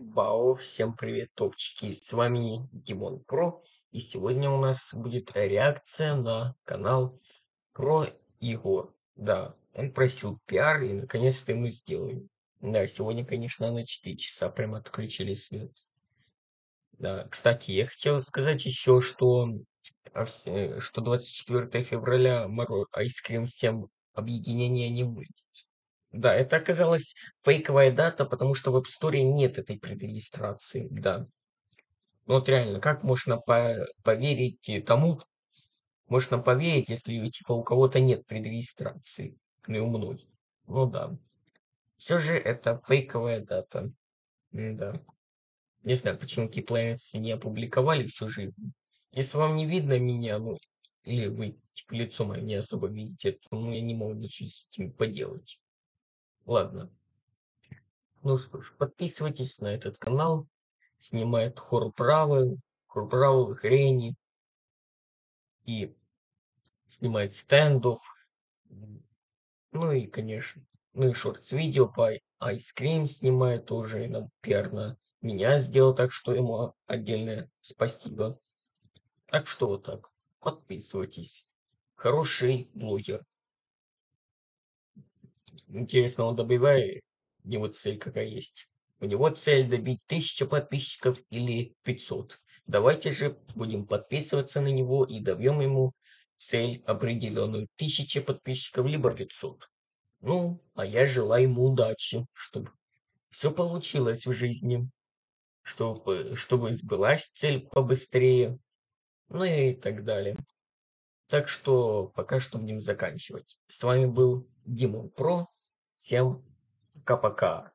Бао, всем привет, топчики, с вами Димон Про, и сегодня у нас будет реакция на канал Про Егор. Да, он просил пиар, и наконец-то мы сделаем. Да, сегодня, конечно, на 4 часа прям отключили свет. Да, кстати, я хотел сказать еще, что, а что 24 февраля Моро Айскрим всем объединения не выйдет. Да, это оказалась фейковая дата, потому что в App Store нет этой предрегистрации, да. Ну вот реально, как можно по поверить тому, можно поверить, если типа у кого-то нет предрегистрации, ну и у многих. Ну да. Все же это фейковая дата. да. Не знаю, почему Key не опубликовали всю жизнь. Если вам не видно меня, ну, или вы типа, лицо мое не особо видите, то ну, я не могу ничего с этим поделать. Ладно. Ну что ж, подписывайтесь на этот канал. Снимает хор правый, хор правый, хрени. И снимает стендов. Ну и, конечно, ну и шортс видео по Ice Cream снимает тоже. И нам пиар меня сделал, так что ему отдельное спасибо. Так что вот так. Подписывайтесь. Хороший блогер. Интересно, он добивает? У него цель какая есть? У него цель добить 1000 подписчиков или 500. Давайте же будем подписываться на него и добьем ему цель определенную. 1000 подписчиков, либо 500. Ну, а я желаю ему удачи, чтобы все получилось в жизни. Чтобы, чтобы сбылась цель побыстрее. Ну и так далее. Так что пока что будем заканчивать. С вами был Димон Про. Всем пока-пока.